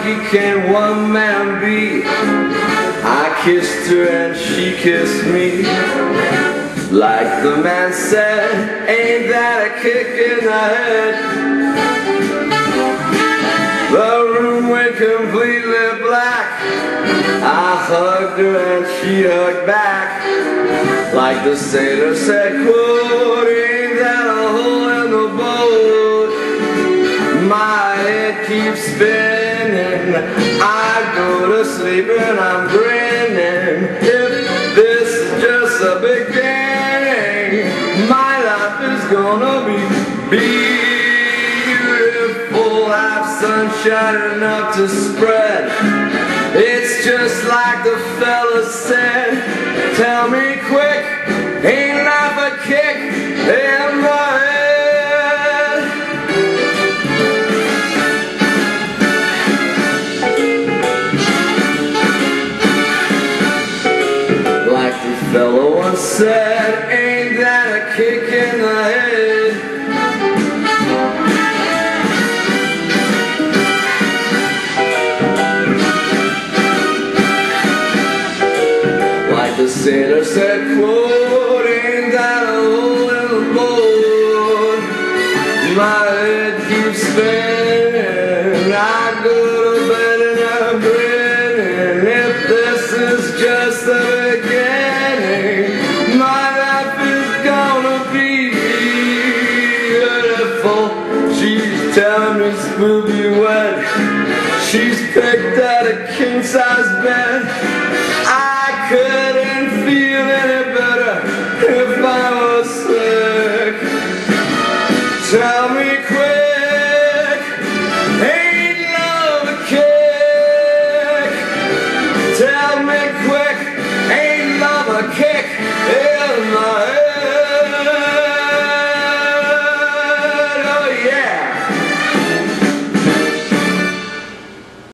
lucky can one man be? I kissed her and she kissed me. Like the man said, ain't that a kick in the head? The room went completely black. I hugged her and she hugged back. Like the sailor said, quote, ain't that a hole in the boat? My head keeps spinning. I go to sleep and I'm grinning. If this is just a beginning, my life is gonna be beautiful. Have sunshine enough to spread. It's just like the fella said. Fellow once said, ain't that a kick in the head? Like the sailor said, quote, ain't that a hole in the boat? My head keeps spinning, I go beautiful. She's telling me we'll be wet. She's picked out a king size bed.